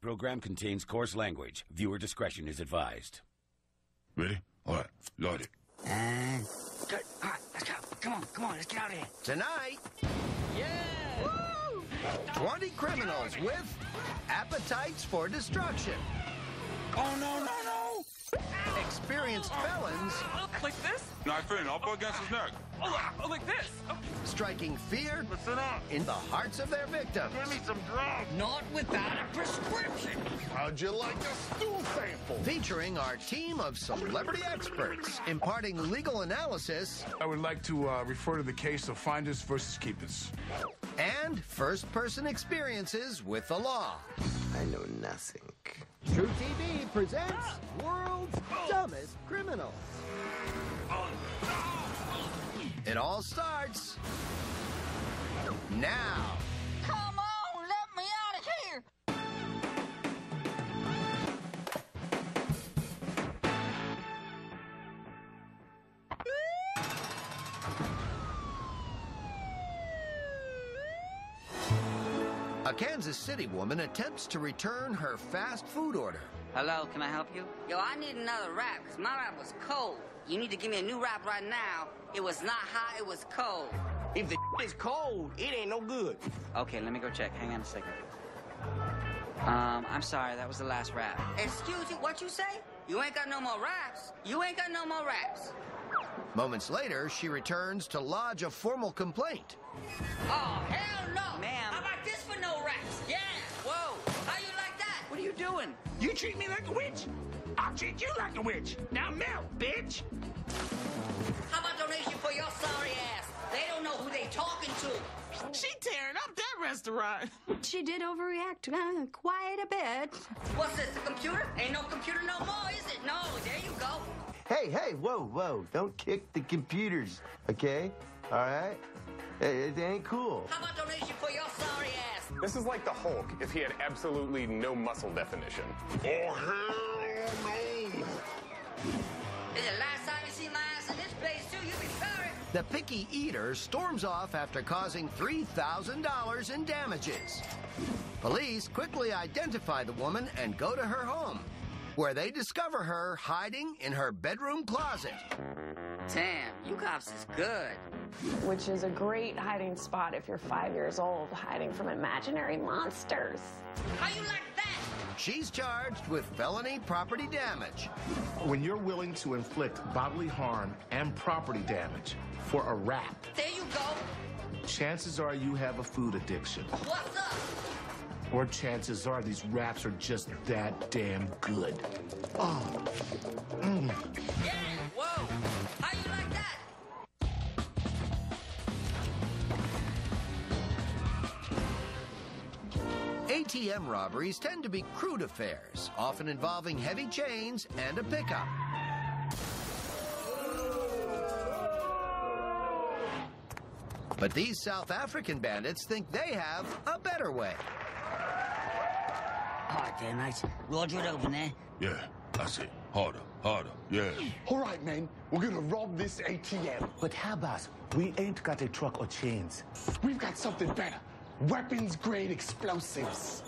Program contains coarse language. Viewer discretion is advised. Ready? All right. Load it. And good. All right, let's go. Come on, come on, let's get out of here. Tonight, Yeah. Woo! 20 criminals with appetites for destruction. Oh, no, no, no. Experienced felons Like this? Knife in, up against his neck. Oh, oh like this? Oh, striking fear Listen up. in the hearts of their victims. Give me some drugs. Not without a prescription. How'd you like a stool sample? Featuring our team of celebrity experts imparting legal analysis I would like to uh, refer to the case of finders versus keepers. and first person experiences with the law. I know nothing. True TV presents World's Dumbest Criminals. It all starts now. Kansas City woman attempts to return her fast food order. Hello, can I help you? Yo, I need another wrap, because my wrap was cold. You need to give me a new wrap right now. It was not hot, it was cold. If the is cold, it ain't no good. Okay, let me go check. Hang on a second. Um, I'm sorry, that was the last wrap. Excuse you, what you say? You ain't got no more wraps. You ain't got no more wraps. Moments later, she returns to lodge a formal complaint. Oh, hell no. Ma'am. How about this for no rats? Yeah. Whoa. How you like that? What are you doing? you treat me like a witch. I'll treat you like a witch. Now melt, bitch. How about donation for your sorry ass? They don't know who they talking to. She tearing up that restaurant. She did overreact uh, quite a bit. What's this, a computer? Ain't no computer no more, is it? No, there you go. Hey, hey, whoa, whoa. Don't kick the computers, okay? All right? It, it ain't cool. How about donation for your sorry ass? This is like the Hulk if he had absolutely no muscle definition. Oh, hell no. This is the last time you see my ass in this place, too. You be sorry. The picky eater storms off after causing $3,000 in damages. Police quickly identify the woman and go to her home, where they discover her hiding in her bedroom closet. Damn, you cops is good. Which is a great hiding spot if you're five years old, hiding from imaginary monsters. How you like that? She's charged with felony property damage. When you're willing to inflict bodily harm and property damage for a wrap, There you go. chances are you have a food addiction. What's up? Or chances are these wraps are just that damn good. Oh, Yeah, whoa. How you like that? ATM robberies tend to be crude affairs, often involving heavy chains and a pickup. But these South African bandits think they have a better way. All right, there, mate. Roger it open there. Yeah, that's it. Harder, harder. Yeah. All right, man. We're gonna rob this ATM. but Habas, we ain't got a truck or chains. We've got something better. Weapons grade explosives.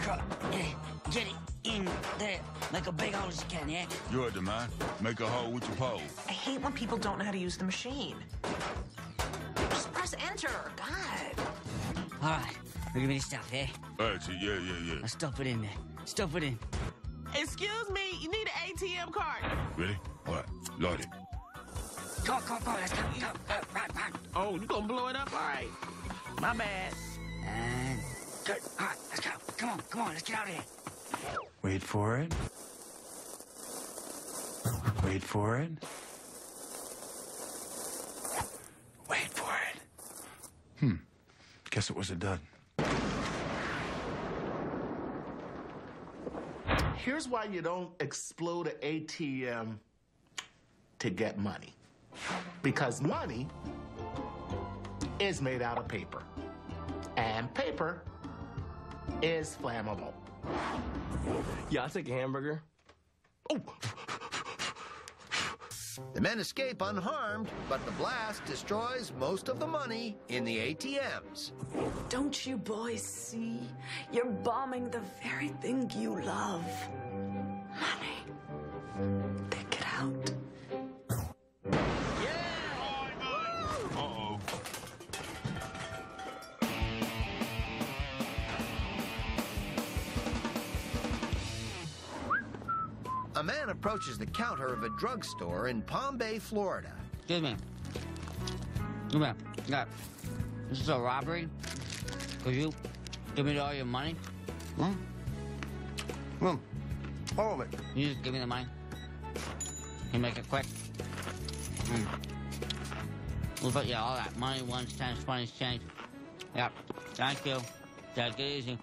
Cut. Yeah, get it in there. Make a big hole as you can, yeah? You heard the man. Make a hole with your pole. I hate when people don't know how to use the machine. Just press enter. God. All right. Give me the stuff, yeah? That's it. Yeah, yeah, yeah. Now stuff it in there. Stuff it in. Excuse me, you need an ATM card. Ready? All right. Load it. Come on, come on. Let's go. Go, go, run, run. Oh, you gonna blow it up? All right. My bad. And good. All right, let's go. Come on, come on. Let's get out of here. Wait for it. Wait for it. Wait for it. Hmm. Guess it was a dud. Here's why you don't explode an ATM to get money. Because money is made out of paper. And paper is flammable. Yeah, I'll take a hamburger. Oh, The men escape unharmed, but the blast destroys most of the money in the ATMs. Don't you boys see? You're bombing the very thing you love. Money. Man approaches the counter of a drugstore in Palm Bay, Florida. Excuse me. Come here. Yeah. This is a robbery. Could you give me all your money? Hmm? Hmm. All of it. Can You just give me the money. Can You make it quick. Mm. We'll put yeah, all that money, ones, tens, twenties, change. Yep. Thank you. Take it easy.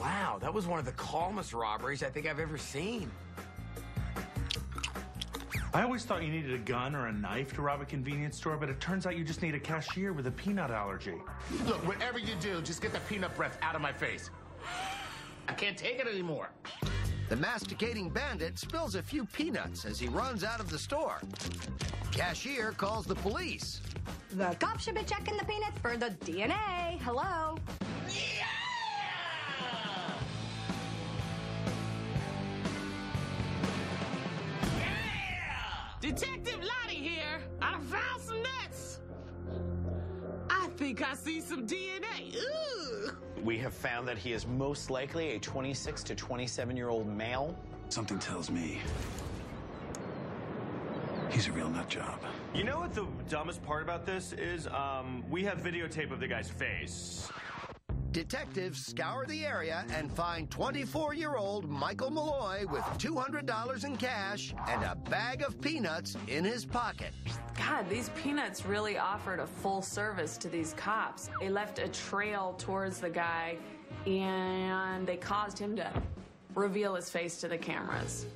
Wow, that was one of the calmest robberies I think I've ever seen. I always thought you needed a gun or a knife to rob a convenience store, but it turns out you just need a cashier with a peanut allergy. Look, whatever you do, just get the peanut breath out of my face. I can't take it anymore. The masticating bandit spills a few peanuts as he runs out of the store. Cashier calls the police. The cops should be checking the peanuts for the DNA. Hello? Detective Lottie here. I found some nuts. I think I see some DNA. Ugh. We have found that he is most likely a 26 to 27 year old male. Something tells me he's a real nut job. You know what the dumbest part about this is? Um, we have videotape of the guy's face. Detectives scour the area and find 24 year old Michael Malloy with $200 in cash and a bag of peanuts in his pocket. God, these peanuts really offered a full service to these cops. They left a trail towards the guy and they caused him to reveal his face to the cameras.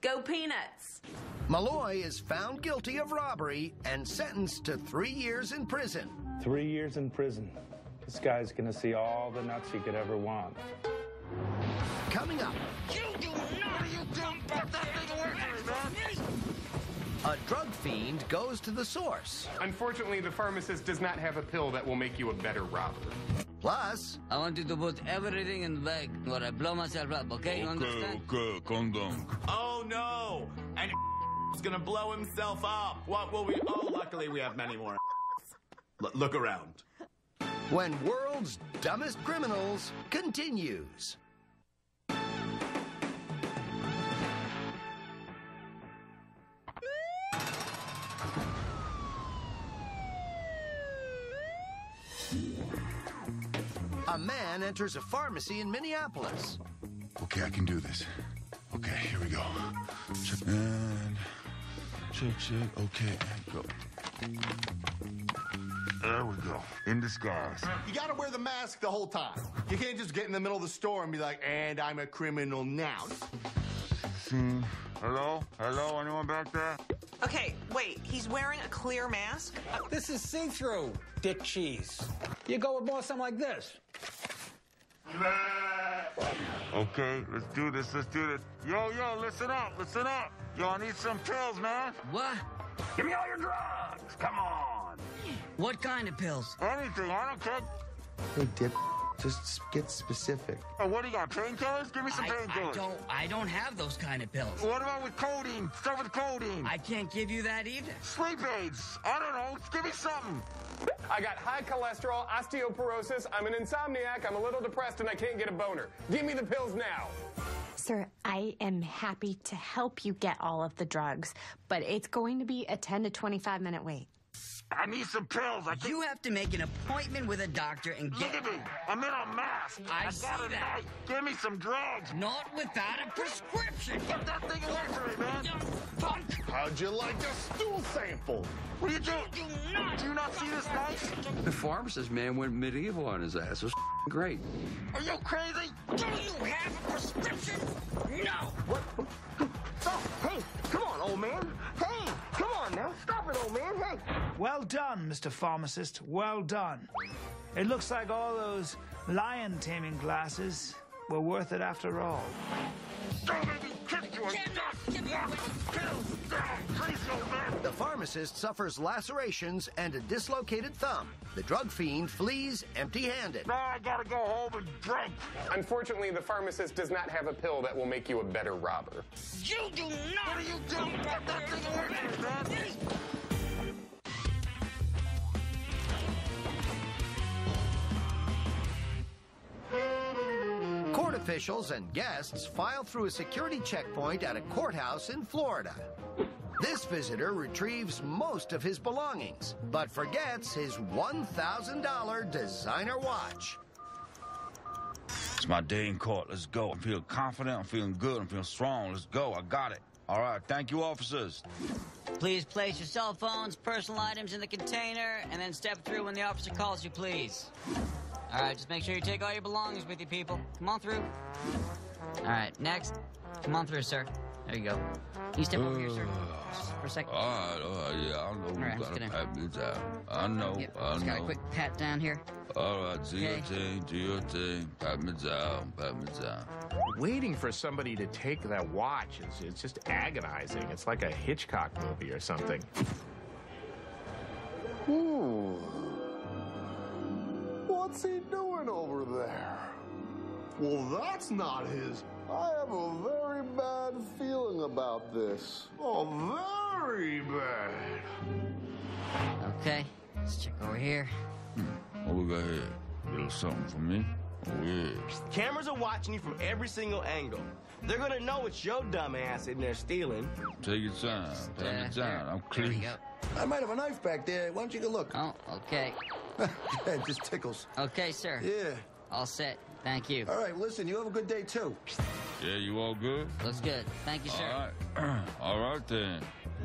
Go peanuts! Malloy is found guilty of robbery and sentenced to three years in prison. Three years in prison. This guy's gonna see all the nuts he could ever want. Coming up. You do not, you dumb Put that thing away from me, man. A drug fiend goes to the source. Unfortunately, the pharmacist does not have a pill that will make you a better robber. Plus, I want you to put everything in the bag or I blow myself up, okay? You understand? okay, calm down. Oh no! And is gonna blow himself up. What will we? Oh, luckily we have many more. L- look around. When World's Dumbest Criminals continues. A man enters a pharmacy in Minneapolis. Okay, I can do this. Okay, here we go. Check and check, check. Okay, go. There we go. In disguise. You gotta wear the mask the whole time. You can't just get in the middle of the store and be like, and I'm a criminal now. Hmm. Hello? Hello? Anyone back there? Okay, wait, he's wearing a clear mask? This is see-through, dick cheese. You go with more something like this. Okay, let's do this. Let's do this. Yo, yo, listen up. Listen up. Yo, I need some pills, man. What? Give me all your drugs. Come on. What kind of pills? Anything. I don't care. Hey, Dip, just get specific. Oh, what do you got? Painkillers? Give me some I, I painkillers. don't I don't have those kind of pills. What about with codeine? Stuff with codeine. I can't give you that either. Sleep aids. I don't know. Give me something. I got high cholesterol, osteoporosis, I'm an insomniac, I'm a little depressed, and I can't get a boner. Give me the pills now. Sir, I am happy to help you get all of the drugs, but it's going to be a 10 to 25 minute wait. I need some pills. I You have to make an appointment with a doctor and get. Look at me. I'm in a mask. I got see a that. knife. Give me some drugs. Not without a prescription. Get that thing away from me, man. How'd you like a stool sample? What are you doing? Do not. Do you not see this knife? The pharmacist man went medieval on his ass. It was great. Are you crazy? Do you have a prescription? No. What? Oh, hey, come on, old man. Hey, come on now. Stop it, old man. Hey. Well done, Mr. Pharmacist. Well done. It looks like all those lion taming glasses were worth it after all. The pharmacist suffers lacerations and a dislocated thumb. The drug fiend flees empty handed. I gotta go home and drink. Unfortunately, the pharmacist does not have a pill that will make you a better robber. You do not. What are you doing? Officials and guests file through a security checkpoint at a courthouse in Florida. This visitor retrieves most of his belongings, but forgets his $1,000 designer watch. It's my day in court. Let's go. I'm feeling confident. I'm feeling good. I'm feeling strong. Let's go. I got it. All right. Thank you, officers. Please place your cell phones, personal items in the container, and then step through when the officer calls you, please. All right, just make sure you take all your belongings with you, people. Come on through. All right, next. Come on through, sir. There you go. You step over here, sir? Just for a second. All right. All right. Yeah, I know. All right, you I'm gotta just gonna- pat me down. I know. Yep, I just know. got a quick pat down here. All right. Do your thing. Do your thing. Pat me down. Pat me down. Waiting for somebody to take that watch is it's just agonizing. It's like a Hitchcock movie or something. Ooh. What's he doing over there? Well, that's not his. I have a very bad feeling about this. Oh, very bad. Okay, let's check over here. Hmm. What we got here? A little something for me? Oh, yeah. Cameras are watching you from every single angle. They're gonna know it's your dumb ass in there stealing. Take your time. Pat me down. I'm clean. I might have a knife back there. Why don't you go look? Oh, okay. it just tickles. Okay, sir. Yeah. All set. Thank you. All right, listen, you have a good day too. Yeah, you all good? Looks good. Thank you, sir. All right. all right then.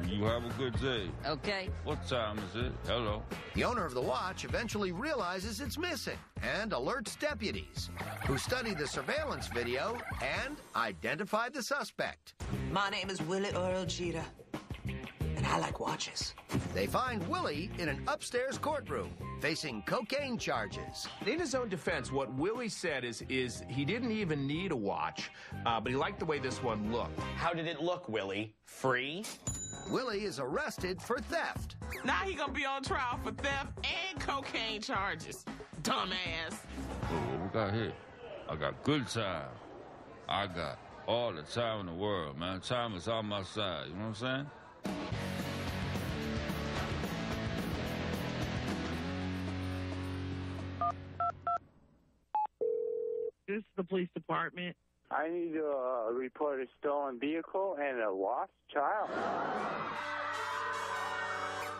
You have a good day. Okay. What time is it? Hello. The owner of the watch eventually realizes it's missing and alerts deputies, who study the surveillance video and identify the suspect. My name is Willie Earl Jeter, and I like watches. They find Willie in an upstairs courtroom facing cocaine charges. In his own defense, what Willie said is is he didn't even need a watch, uh, but he liked the way this one looked. How did it look, Willie? Free? Willie is arrested for theft. Now he gonna be on trial for theft and cocaine charges. Dumbass. Oh, what we got here? I got good time. I got all the time in the world, man. Time is on my side. You know what I'm saying? This is the police department. I need to uh, report a stolen vehicle and a lost child.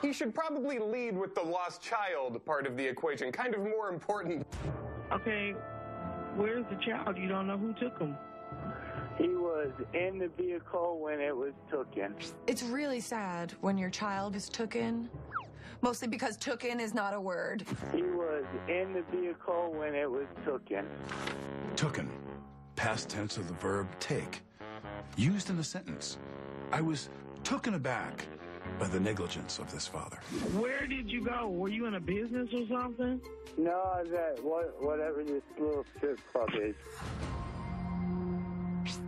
He should probably lead with the lost child part of the equation, kind of more important. Okay, where's the child? You don't know who took him. He was in the vehicle when it was taken. It's really sad when your child is tooken. Mostly because tooken is not a word. He was in the vehicle when it was taken. Tooken. Past tense of the verb take. Used in a sentence. I was tooken aback by the negligence of this father. Where did you go? Were you in a business or something? No, that what, whatever this little strip club is.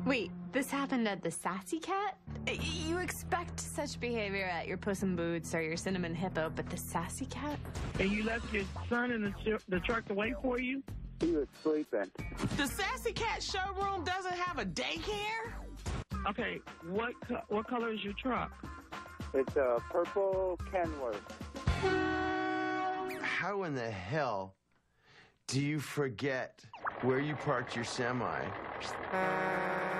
Wait, this happened at the Sassy Cat? You expect such behavior at your Puss in Boots or your Cinnamon Hippo, but the Sassy Cat? And you left your son in the, the truck to wait for you? He was sleeping. The Sassy Cat showroom doesn't have a daycare? Okay, what co- what color is your truck? It's a purple Kenworth. How in the hell do you forget where you parked your semi? Uh,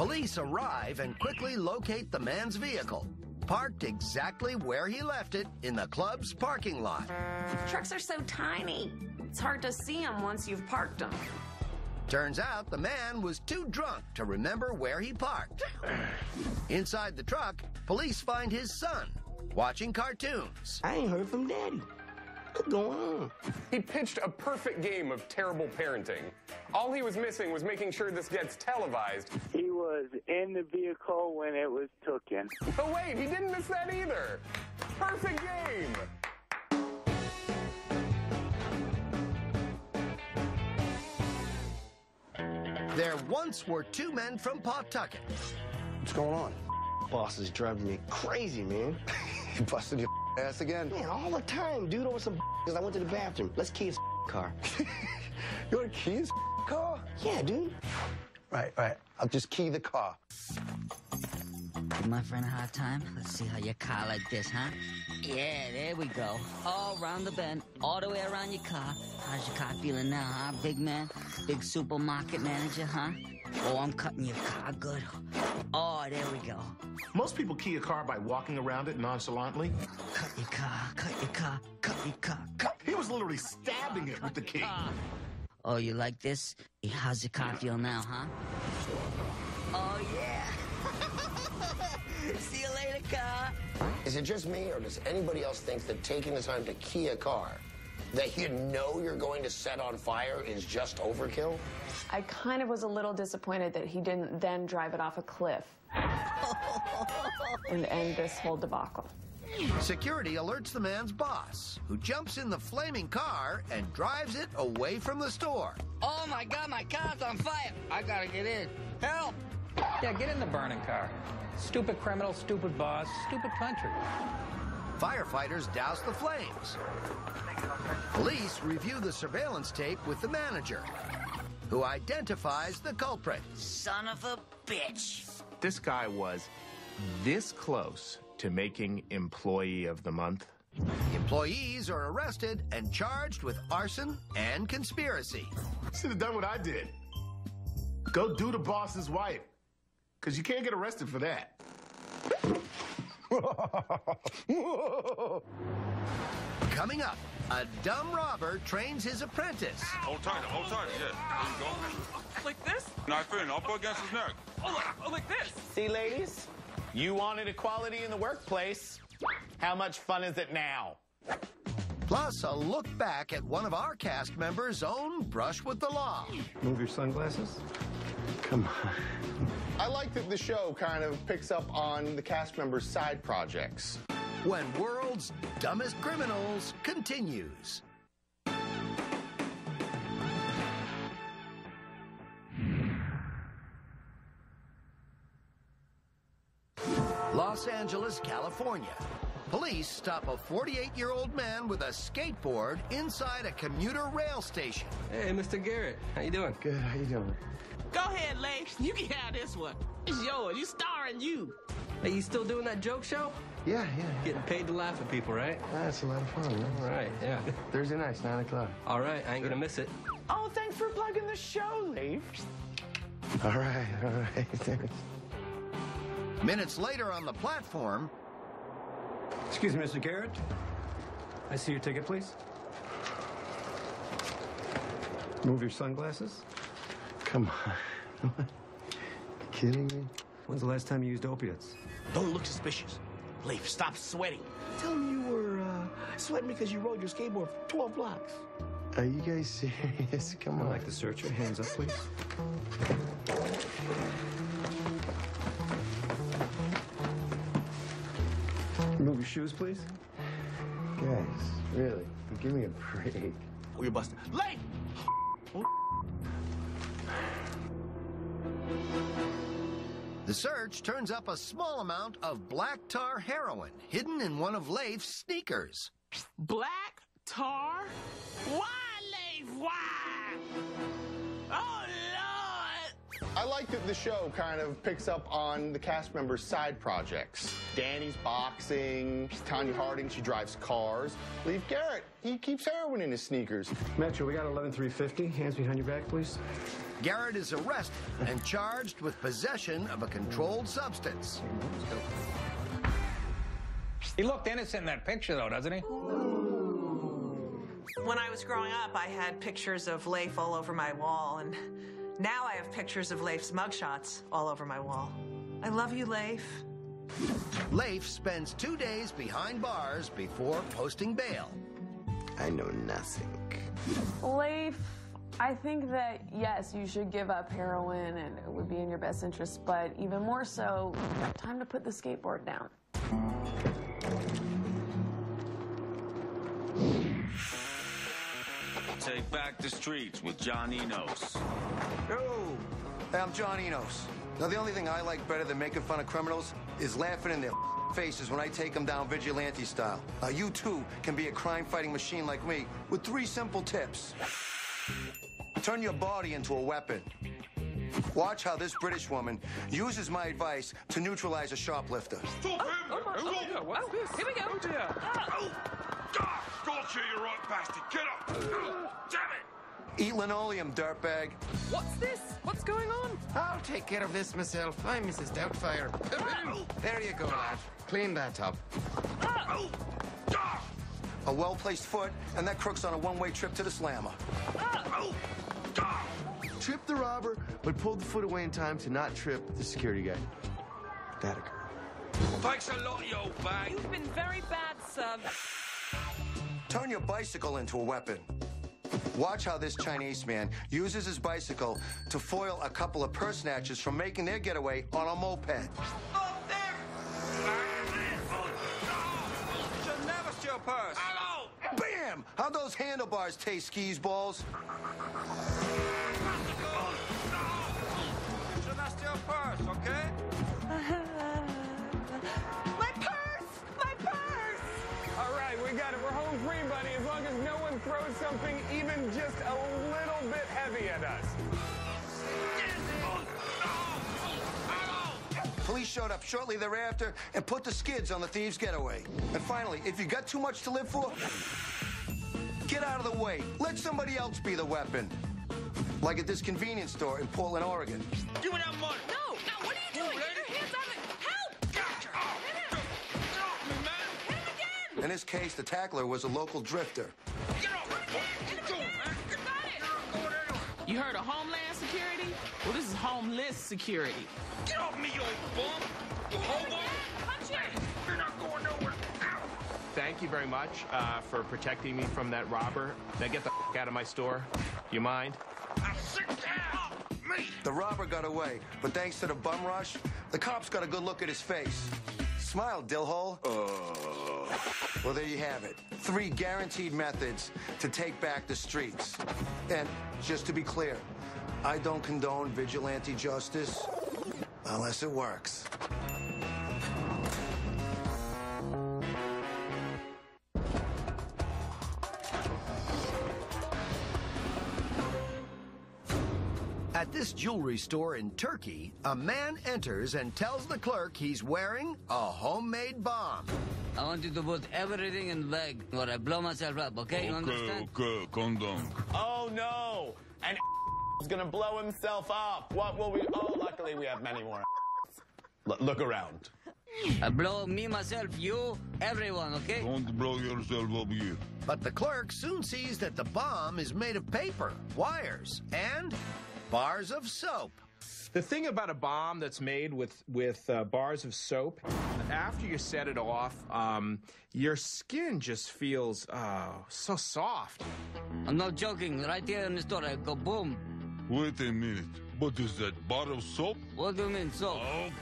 Police arrive and quickly locate the man's vehicle, parked exactly where he left it in the club's parking lot. Trucks are so tiny. It's hard to see them once you've parked them. Turns out the man was too drunk to remember where he parked. Inside the truck, police find his son watching cartoons. I ain't heard from Daddy. What's going on? He pitched a perfect game of terrible parenting. All he was missing was making sure this gets televised. He was in the vehicle when it was taken. Oh, wait, he didn't miss that either. Perfect game. There once were two men from Pawtucket. What's going on? Boss is driving me crazy, man. You busted your ass again? Man, all the time, dude, over some because I went to the bathroom. Let's key his car. You want to key his car? Yeah, dude. Right, right. I'll just key the car. Give my friend a hard time? Let's see how your car like this, huh? Yeah, there we go. All around the bend, all the way around your car. How's your car feeling now, huh, big man? Big supermarket manager, huh? Oh, I'm cutting your car good. Oh, there we go. Most people key a car by walking around it nonchalantly. Cut your car, cut your car, cut your car, cut. He was literally stabbing it with the key. Oh, you like this? How's your car feel now, huh? Oh, yeah. See you later, car. Is it just me, or does anybody else think that taking the time to key a car that you know you're going to set on fire is just overkill? I kind of was a little disappointed that he didn't then drive it off a cliff and end this whole debacle. Security alerts the man's boss, who jumps in the flaming car and drives it away from the store. Oh my god, my car's on fire. I gotta get in. Help! Yeah, get in the burning car. Stupid criminal, stupid boss, stupid country. Firefighters douse the flames. Police review the surveillance tape with the manager, who identifies the culprit. Son of a bitch. This guy was this close to making Employee of the Month. Employees are arrested and charged with arson and conspiracy. Should have done what I did. Go do the boss's wife. Because you can't get arrested for that. Coming up, a dumb robber trains his apprentice. Hold tight, hold tight, yeah. There you go. Like this? Knife in, up against his neck. Oh, like, oh, like this. See, ladies? You wanted equality in the workplace. How much fun is it now? Plus, a look back at one of our cast members' own brush with the law. Move your sunglasses. Come on. I like that the show kind of picks up on the cast members' side projects. When World's Dumbest Criminals continues. Los Angeles, California. Police stop a 48 year old man with a skateboard inside a commuter rail station. Hey, Mr. Garrett. How you doing? Good. How you doing? Go ahead, Leif. You can have this one. It's yours. You starring you. Hey, you still doing that joke show? Yeah, yeah. Getting paid to laugh at people, right? That's a lot of fun. Man. All right, yeah. Thursday nights, 9 o'clock. All right, I ain't gonna miss it. Oh, thanks for plugging the show, Leif. All right, all right. Thanks. Minutes later on the platform, Excuse me, Mr. Garrett. I see your ticket, please. Move your sunglasses. Come on. you kidding me? When's the last time you used opiates? Don't look suspicious. Leif, stop sweating. Tell me you were uh, sweating because you rode your skateboard for 12 blocks. Are you guys serious? Come on. I'd like to search your hands up, please. Move your shoes, please. Guys, really, give me a break. Oh, you're busted. Leif! the search turns up a small amount of black tar heroin hidden in one of Leif's sneakers. Black tar? Why, Leif? Why? Oh, Lord! I like that the show kind of picks up on the cast members' side projects. Danny's boxing, Tonya Harding, she drives cars. Leif Garrett, he keeps heroin in his sneakers. Metro, we got 11350. Hands behind your back, please. Garrett is arrested and charged with possession of a controlled substance. He looked innocent in that picture, though, doesn't he? When I was growing up, I had pictures of Leif all over my wall, and now I have pictures of Leif's mugshots all over my wall. I love you, Leif. Leif spends two days behind bars before posting bail. I know nothing. Leif, I think that yes, you should give up heroin and it would be in your best interest, but even more so, time to put the skateboard down. Take back the streets with John Enos. Yo, Hey, I'm John Enos. Now, the only thing I like better than making fun of criminals is laughing in their faces when I take them down vigilante style. Now, you too can be a crime fighting machine like me with three simple tips. Turn your body into a weapon. Watch how this British woman uses my advice to neutralize a shoplifter. Stop him! Oh, oh, oh what's oh, this? Here we go. Oh, dear. Oh. God, you, you right bastard. Get up. Damn it. Eat linoleum, dirtbag. What's this? What's going on? I'll take care of this myself. I'm Mrs. Doubtfire. there you go, lad. Clean that up. A well placed foot, and that crook's on a one way trip to the slammer. Tripped the robber, but pulled the foot away in time to not trip the security guy. That occurred. Thanks a lot, you old bag. You've been very bad, sir. Turn your bicycle into a weapon. Watch how this Chinese man uses his bicycle to foil a couple of purse snatchers from making their getaway on a moped. Should never steal purse. Hello. Bam! How'd those handlebars taste, skis balls? Should not steal purse, okay? It. We're home free, buddy, as long as no one throws something even just a little bit heavy at us. Police showed up shortly thereafter and put the skids on the thieves' getaway. And finally, if you got too much to live for, get out of the way. Let somebody else be the weapon. Like at this convenience store in Portland, Oregon. Give me that money. In this case, the tackler was a local drifter. You heard of Homeland Security? Well, this is homeless security. Get off me, you old bum. You hobo. You're not going nowhere. Thank you very much uh, for protecting me from that robber. Now get the f- out of my store. You mind? Sit down. Me. The robber got away, but thanks to the bum rush, the cops got a good look at his face. Smile, Dillhole. Well, there you have it. Three guaranteed methods to take back the streets. And just to be clear, I don't condone vigilante justice unless it works. At jewelry store in Turkey, a man enters and tells the clerk he's wearing a homemade bomb. I want you to put everything in the bag or I blow myself up, okay? You understand? okay, calm down. Oh no! And is gonna blow himself up. What will we? Oh, luckily we have many more. L- look around. I blow me, myself, you, everyone, okay? Don't blow yourself up here. But the clerk soon sees that the bomb is made of paper, wires, and bars of soap. The thing about a bomb that's made with with uh, bars of soap, after you set it off, um, your skin just feels oh so soft. I'm not joking. Right here in the store, I go boom. Wait a minute. What is that, bar of soap? What do you mean, soap?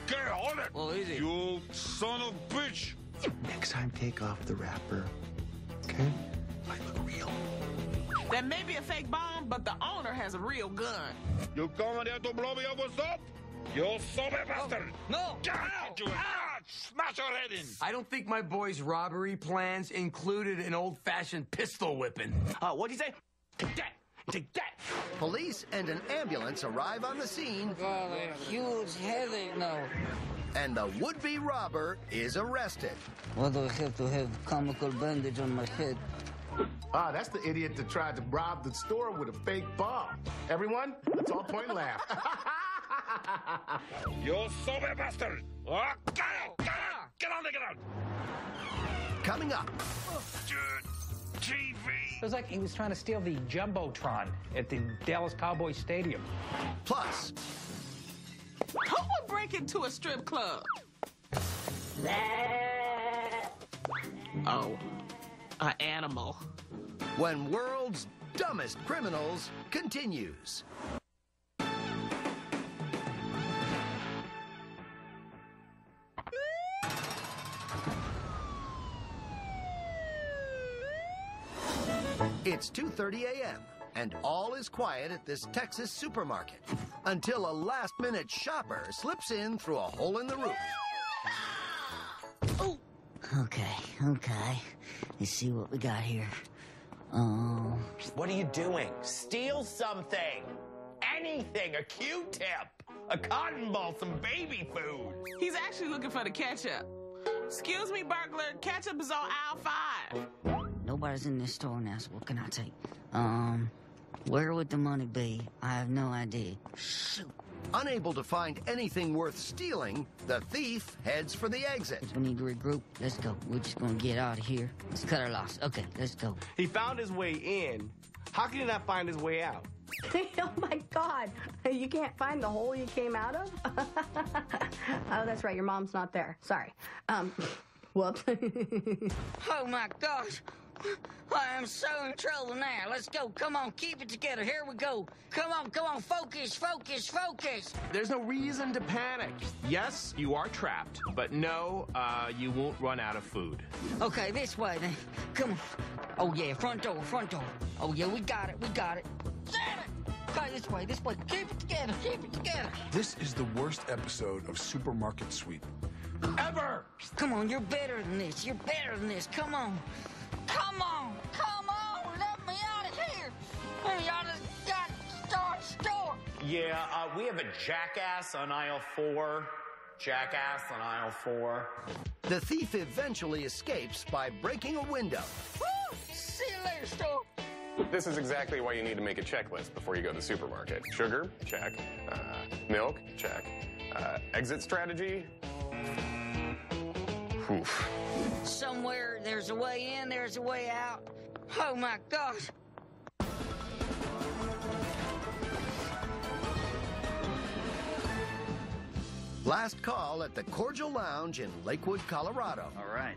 Okay, hold it. Oh, easy. You son of a bitch. Next time, take off the wrapper. Okay? I look real. That may be a fake bomb, but the owner has a real gun. You coming here to blow me up with soap? You son of a bastard. No! Get out! Ah, smash your head in. I don't think my boy's robbery plans included an old-fashioned pistol whipping. Uh, what'd you say? Take that! Take that! Police and an ambulance arrive on the scene. Got a huge headache now. And the would-be robber is arrested. Why do I have to have comical bandage on my head? Ah, that's the idiot that tried to rob the store with a fake bomb. Everyone, let's all point and laugh. You son of bastard. Ah, get out! Get out! Get on there, get out! Coming up. TV. It was like he was trying to steal the Jumbotron at the Dallas Cowboys Stadium. Plus, Who would break into a strip club? Oh, an animal. when world's dumbest criminals continues. It's 2:30 a.m. and all is quiet at this Texas supermarket until a last minute shopper slips in through a hole in the roof. Okay, okay. Let's see what we got here. Um, What are you doing? Steal something. Anything. A Q-tip. A cotton ball. Some baby food. He's actually looking for the ketchup. Excuse me, burglar. Ketchup is on aisle five. nobody's in this store now, so what can I take? Um, where would the money be? I have no idea. Shoot. Unable to find anything worth stealing, the thief heads for the exit. We need to regroup. Let's go. We're just gonna get out of here. Let's cut our loss. Okay, let's go. He found his way in. How can he not find his way out? oh my God. You can't find the hole you came out of? oh, that's right. Your mom's not there. Sorry. Um, whoops. Oh my gosh. I am so in trouble now. Let's go. Come on, keep it together. Here we go. Come on, come on. Focus, focus, focus. There's no reason to panic. Yes, you are trapped, but no, uh, you won't run out of food. Okay, this way then. Come on. Oh yeah, front door, front door. Oh yeah, we got it, we got it. Damn it! Okay, this way, this way. Keep it together, keep it together. This is the worst episode of Supermarket Sweep. Ever! Come on, you're better than this. You're better than this. Come on. Come on, come on. Let me out of here. Let me out of this goddamn store. Yeah, uh, we have a jackass on aisle four. Jackass on aisle four. The thief eventually escapes by breaking a window. Woo! See you later, store. This is exactly why you need to make a checklist before you go to the supermarket. Sugar, check. Uh, milk, check. Uh, exit strategy. Oof. Somewhere there's a way in, there's a way out. Oh my gosh. Last call at the Cordial Lounge in Lakewood, Colorado. All right.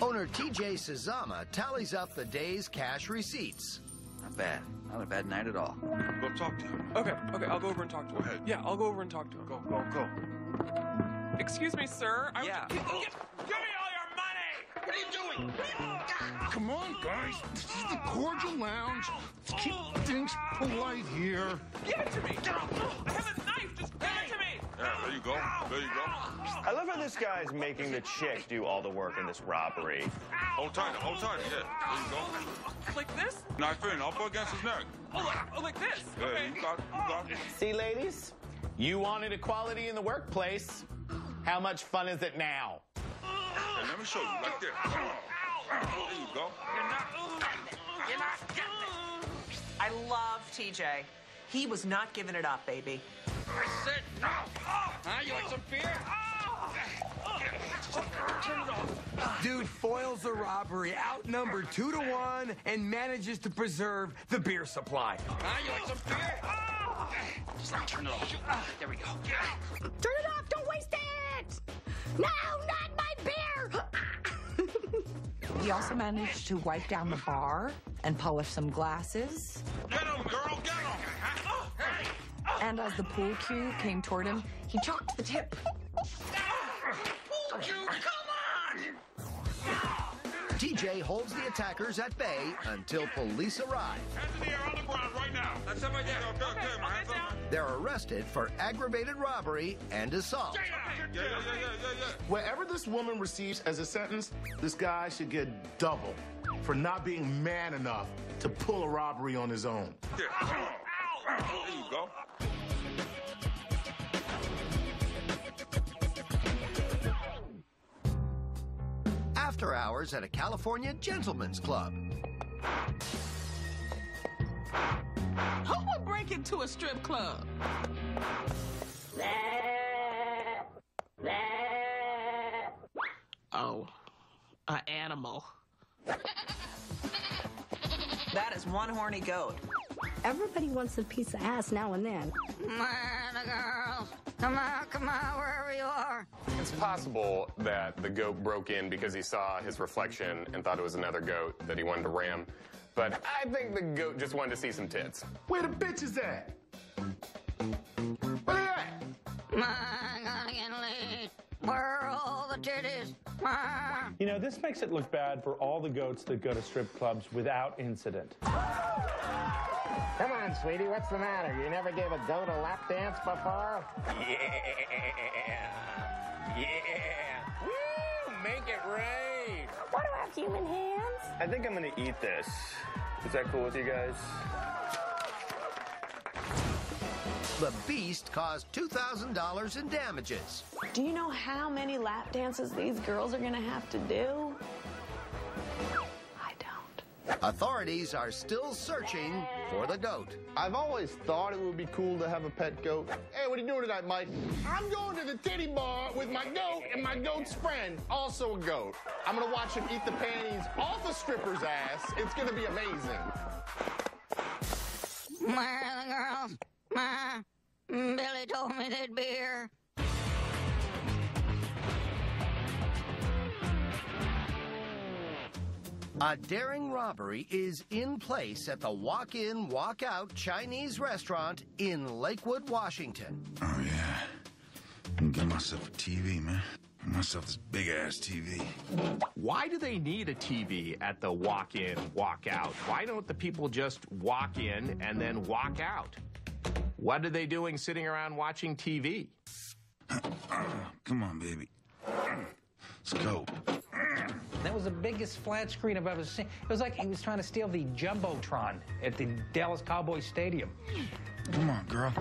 Owner TJ Sazama tallies up the day's cash receipts. Not bad. Not a bad night at all. Go talk to him. Okay, okay, I'll go over and talk to him. Go ahead. Yeah, I'll go over and talk to him. Go, go, go. Excuse me, sir. I Yeah. Give, Give me all your money! What are you doing? Come on, guys. This is the Cordial Lounge. Let's keep things polite here. give it to me. I have a knife. Just give it to me. Yeah, there you go. There you go. I love how this guy's making the chick do all the work in this robbery. Hold tight, hold tight. Yeah, there you go. Like this? Knife in, up against his neck. Oh, like, oh, like this. Yeah, Okay. you got you got. See, ladies? You wanted equality in the workplace. How much fun is it now? Hey, let me show you, like that. There you go. I love TJ. He was not giving it up, baby. I said no. Huh? You want some beer? Oh. Dude foils the robbery, outnumbered two to one, and manages to preserve the beer supply. Huh? You want some beer? Just let turn it off. Ah, there we go. Turn it off. Don't waste it. No, not my beer. He also managed to wipe down the bar and polish some glasses. Get him, girl, get him. And as the pool cue came toward him, he chalked the tip. TJ holds the attackers at bay until police arrive. Hands in the air on the ground right now. That's it right there. Go, go, go, my hands up. They're arrested for aggravated robbery and assault. Yeah, yeah, yeah, yeah, yeah. Whatever this woman receives as a sentence, this guy should get double for not being man enough to pull a robbery on his own. Yeah. There you go. After hours at a California gentleman's club. Who would break into a strip club? Oh, an animal. That is one horny goat. Everybody wants a piece of ass now and then. Come on, girls. Come on, come on, wherever you are. It's possible that the goat broke in because he saw his reflection and thought it was another goat that he wanted to ram. But I think the goat just wanted to see some tits. Where the bitches at? Where they at? Come on, gonna get late. Where are all the titties? Come on. You know, this makes it look bad for all the goats that go to strip clubs without incident. Come on, sweetie, what's the matter? You never gave a goat a lap dance before? Yeah. Yeah. Woo! Make it rain. What do I have human hands? I think I'm gonna eat this. Is that cool with you guys? The beast caused $2,000 in damages. Do you know how many lap dances these girls are gonna have to do? I don't. Authorities are still searching for the goat. I've always thought it would be cool to have a pet goat. Hey, what are you doing tonight, Mike? I'm going to the titty bar with my goat and my goat's friend, also a goat. I'm gonna watch him eat the panties off a stripper's ass. It's gonna be amazing. Where are the girls? Ma, Billy told me they'd be here. A daring robbery is in place at the walk in, walk out Chinese restaurant in Lakewood, Washington. Oh, yeah. I'm get myself a TV, man. Get myself this big ass TV. Why do they need a TV at the walk in, walk out? Why don't the people just walk in and then walk out? What are they doing sitting around watching TV? Come on, baby. Let's go. That was the biggest flat screen I've ever seen. It was like he was trying to steal the Jumbotron at the Dallas Cowboys Stadium. Come on, girl.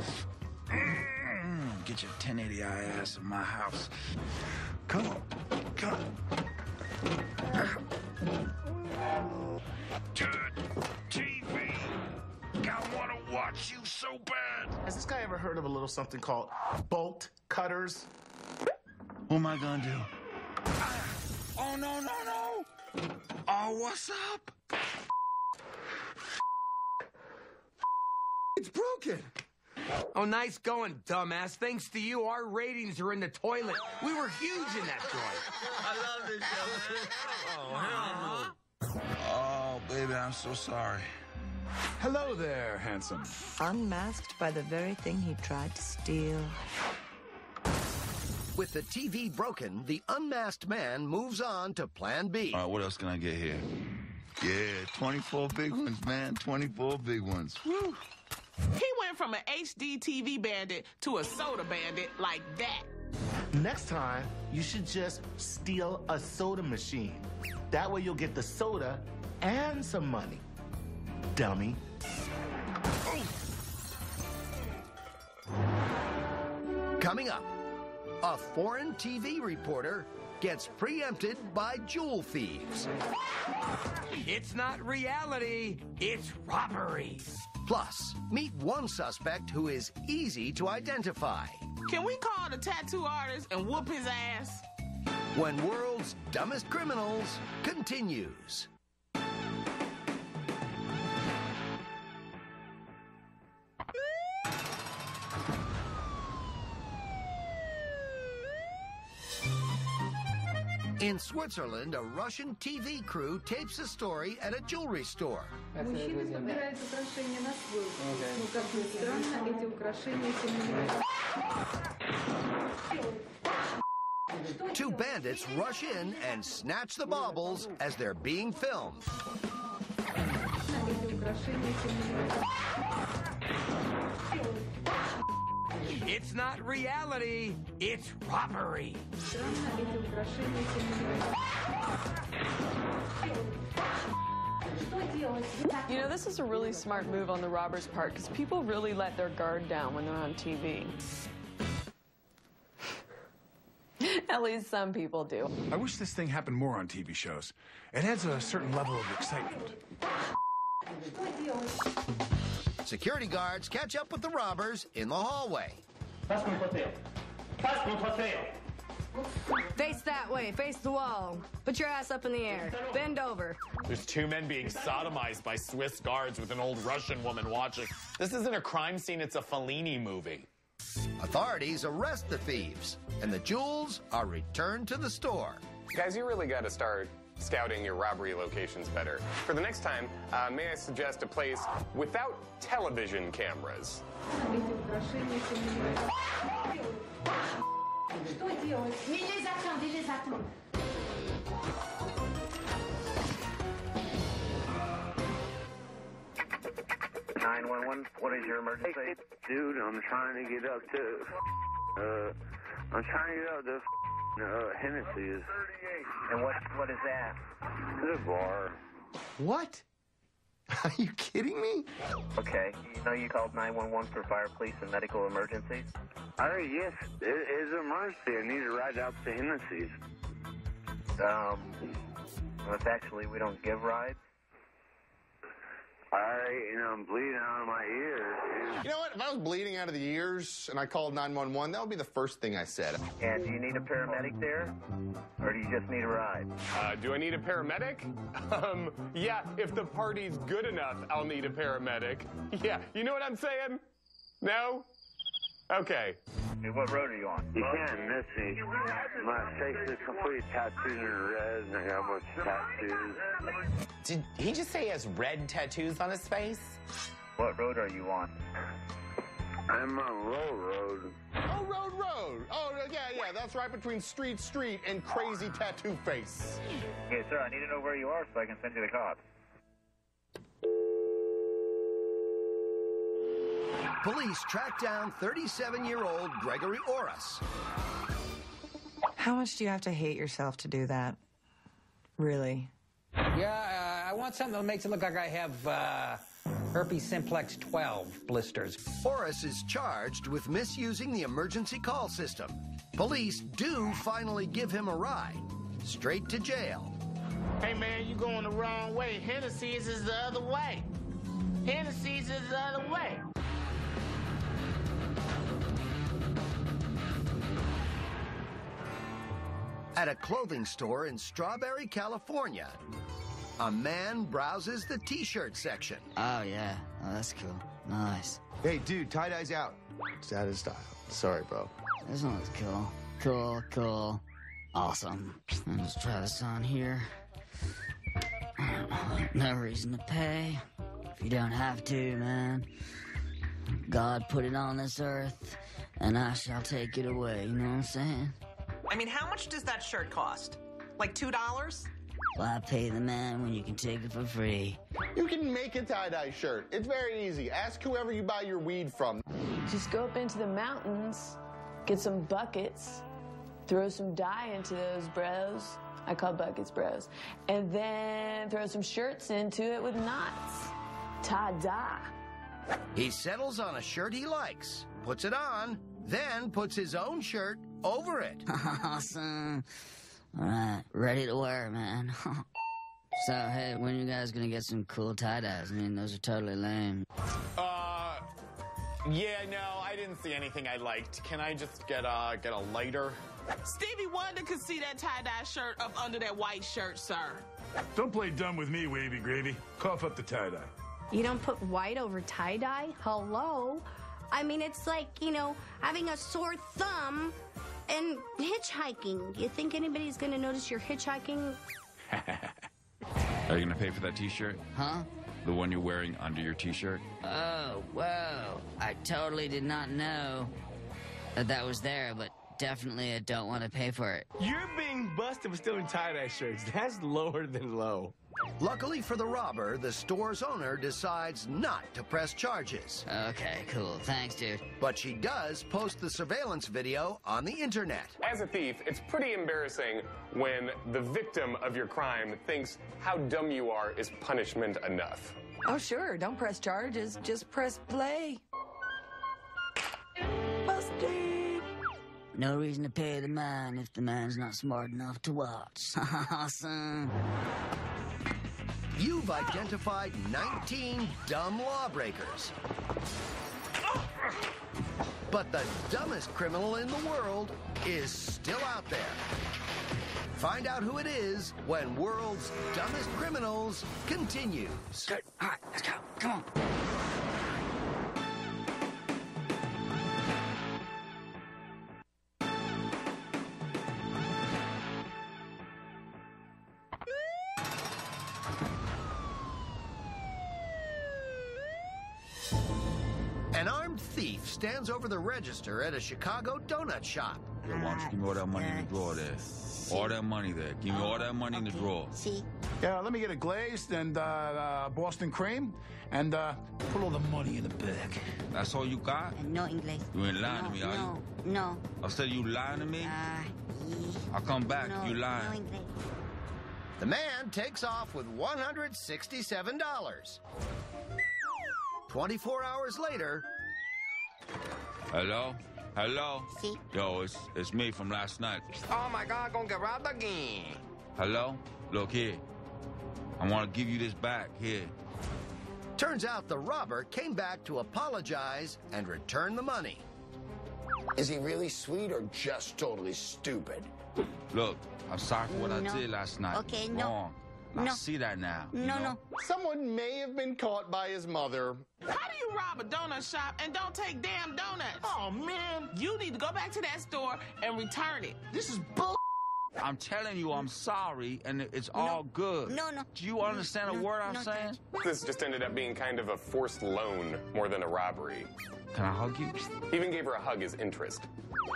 Get your 1080i ass in my house. Come on. Come on. Watch you so bad. Has this guy ever heard of a little something called bolt cutters? What am I gonna do? Oh, no, no, no. Oh, what's up? It's broken. Oh, nice going, dumbass. Thanks to you, our ratings are in the toilet. We were huge in that joint. I love this show. Oh, hell no. Oh, baby, I'm so sorry. Hello there, handsome. Unmasked by the very thing he tried to steal. With the TV broken, the unmasked man moves on to plan B. All right, what else can I get here? Yeah, 24 big ones, man. 24 big ones. Woo. He went from an HD TV bandit to a soda bandit like that. Next time, you should just steal a soda machine. That way you'll get the soda and some money. Dummy. Coming up, a foreign TV reporter gets preempted by jewel thieves. It's not reality, it's robbery. Plus, meet one suspect who is easy to identify. Can we call the tattoo artist and whoop his ass? When World's Dumbest Criminals continues. In Switzerland, a Russian TV crew tapes a story at a jewelry store. Мужчина собирает украшения на свой вкус. Но, как ни странно, эти украшения тем Two bandits rush in and snatch the baubles as they're being filmed. It's not reality, it's robbery. You know, this is a really smart move on the robber's part because people really let their guard down when they're on TV. At least some people do. I wish this thing happened more on TV shows. It adds a certain level of excitement. Security guards catch up with the robbers in the hallway. Face that way. Face the wall. Put your ass up in the air. Bend over. There's two men being sodomized by Swiss guards with an old Russian woman watching. This isn't a crime scene, it's a Fellini movie. Authorities arrest the thieves, and the jewels are returned to the store. Guys, you really got to start scouting your robbery locations better. For the next time, uh, may I suggest a place without television cameras? Nine one one. What is your emergency, dude? I'm trying to get up to. Uh, I'm trying to get up to uh, Hennessy's. And what what is that? The bar. What? Are you kidding me? Okay. You know you called 911 for fire, police, and medical emergencies? Oh, yes. It is an emergency. I need to ride out to Hennessy's. Um, well, it's actually, we don't give rides. All right, and I'm bleeding out of my ears. You know what? If I was bleeding out of the ears and I called 911, that would be the first thing I said. And do you need a paramedic there? Or do you just need a ride? Uh, do I need a paramedic? Um, yeah, if the party's good enough, I'll need a paramedic. Yeah, you know what I'm saying? No? Okay. Hey, what road are you on? You can't miss me. My face is completely tattooed in red, and I got a bunch of tattoos. Did he just say he has red tattoos on his face? What road are you on? I'm on Low Road. Oh, Road Road. Oh, yeah, yeah. That's right between Street Street and Crazy Tattoo Face. Okay, sir, I need to know where you are so I can send you the cops. Police track down 37-year-old Gregory Oris. How much do you have to hate yourself to do that? Really? Yeah, uh, I want something that makes it look like I have uh, herpes simplex 12 blisters. Oris is charged with misusing the emergency call system. Police do finally give him a ride, straight to jail. Hey man, you going the wrong way. Hennessy's is the other way. Hennessy's is the other way. At a clothing store in Strawberry, California, a man browses the t-shirt section. Oh, yeah. Oh, that's cool. Nice. Hey, dude, tie-dye's out. It's out of style. Sorry, bro. This one looks cool. Cool, cool. Awesome. Let's try this on here. No reason to pay. If you don't have to, man. God put it on this earth, and I shall take it away. You know what I'm saying? I mean, how much does that shirt cost? Like $2? Why I pay the man when you can take it for free? You can make a tie-dye shirt. It's very easy. Ask whoever you buy your weed from. Just go up into the mountains, get some buckets, throw some dye into those bros. I call buckets bros. And then throw some shirts into it with knots. Ta-da. He settles on a shirt he likes, puts it on, then puts his own shirt over it. Awesome. All right, ready to wear, man. so, hey, when you guys gonna get some cool tie dyes? I mean, those are totally lame. Uh, yeah, no, I didn't see anything I liked. Can I just get a get a lighter? Stevie Wonder could see that tie-dye shirt up under that white shirt, sir. Don't play dumb with me, Wavy Gravy. Cough up the tie-dye. You don't put white over tie dye? Hello? I mean, it's like, you know, having a sore thumb and hitchhiking. You think anybody's gonna notice you're hitchhiking? Are you gonna pay for that T-shirt? Huh? The one you're wearing under your T-shirt? Oh, whoa. I totally did not know that that was there, but definitely I don't want to pay for it. You're being busted for stealing tie-dye shirts. That's lower than low. Luckily for the robber, the store's owner decides not to press charges. Okay, cool. Thanks, dude. But she does post the surveillance video on the internet. As a thief, it's pretty embarrassing when the victim of your crime thinks how dumb you are is punishment enough. Oh, sure. Don't press charges. Just press play. Busted. No reason to pay the man if the man's not smart enough to watch. awesome. You've identified 19 dumb lawbreakers. But the dumbest criminal in the world is still out there. Find out who it is when World's Dumbest Criminals continues. Good. All right, let's go. Come on. An armed thief stands over the register at a Chicago donut shop. Yo, why don't you give me all that money in the drawer there? All that money there. Give me all that money in the drawer. See? Yeah, let me get a glazed and uh, uh, Boston cream, and uh, put all the money in the bag. That's all you got? No English. You ain't lying no, to me, are no, you? No, I said you lying to me? Uh, I'll come back no, if you no lying. English. The man takes off with $167. 24 hours later, Hello? Hello? See? Yo, it's it's me from last night. Oh my God, gonna get robbed again. Hello? Look here. I want to give you this back here. turns out the robber came back to apologize and return the money. Is he really sweet or just totally stupid? Look, I'm sorry for what No. I did last night. Okay, no. Wrong. I No. see that now. you No, know? no. Someone may have been caught by his mother. How do you rob a donut shop and don't take damn donuts? Oh, man. You need to go back to that store and return it. This is bull. I'm telling you, I'm sorry, and it's all good. No, no. Do you understand a word I'm saying? This just ended up being kind of a forced loan more than a robbery. Can I hug you? He even gave her a hug as interest.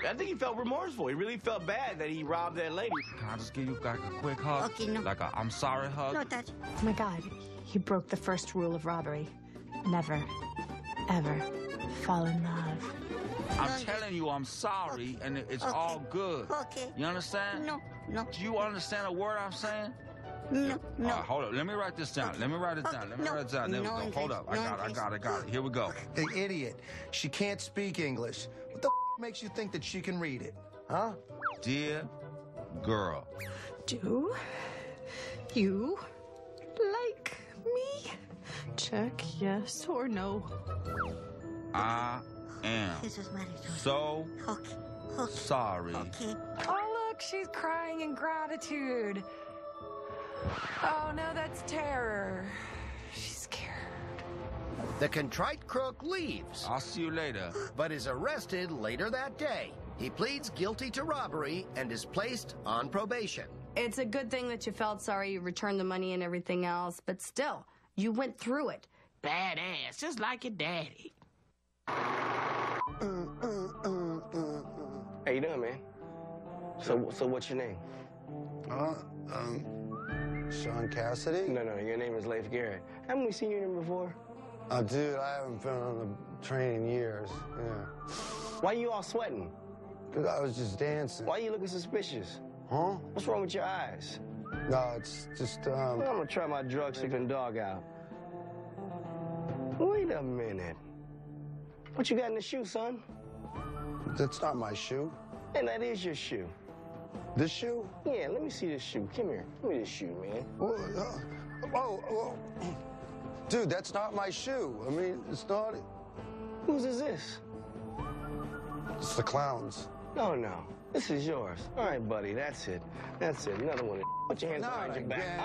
I think he felt remorseful. He really felt bad that he robbed that lady. Can I just give you like a quick hug? Okay, no. Like a I'm sorry hug? No touch. Oh my god, he broke the first rule of robbery. Never, ever fall in love. I'm telling you, I'm sorry, and it's Okay. all good. Okay. You understand? No, no. Do you understand a word I'm saying? No, no. right, hold up. Let me write this down. Let me write it down. Let me No, write it down. There no we go. English, Hold up. I no got it. I got it. I got it. Here we go. The idiot. She can't speak English. What the f- makes you think that she can read it? Huh? Dear girl, Do you like me? Check yes or no. I am so Okay. Okay. sorry. Okay. Oh, look, she's crying in gratitude. Oh, no, that's terror. She's scared. The contrite crook leaves, I'll see you later. but is arrested later that day. He pleads guilty to robbery and is placed on probation. It's a good thing that you felt sorry, you returned the money and everything else, but still, you went through it. Badass, just like your daddy. How you doing, man? So, so what's your name? Uh, um, Shaun Cassidy? No, no, your name is Leif Garrett. Haven't we seen your name before? Oh, dude, I haven't been on the train in years. Yeah. Why you all sweating? Because I was just dancing. Why you looking suspicious? Huh? What's wrong with your eyes? No, it's just, um. I'm gonna try my drug sniffing dog out. Wait a minute. What you got in the shoe, son? That's not my shoe. And that is your shoe. This shoe? Yeah, let me see this shoe. Come here. Give me this shoe, man. Oh, uh, oh, oh. Dude, that's not my shoe. I mean, it's not. Whose is this? It's the clown's. No, no. This is yours. All right, buddy. That's it. That's it. Another one. Put your hands Not behind your back.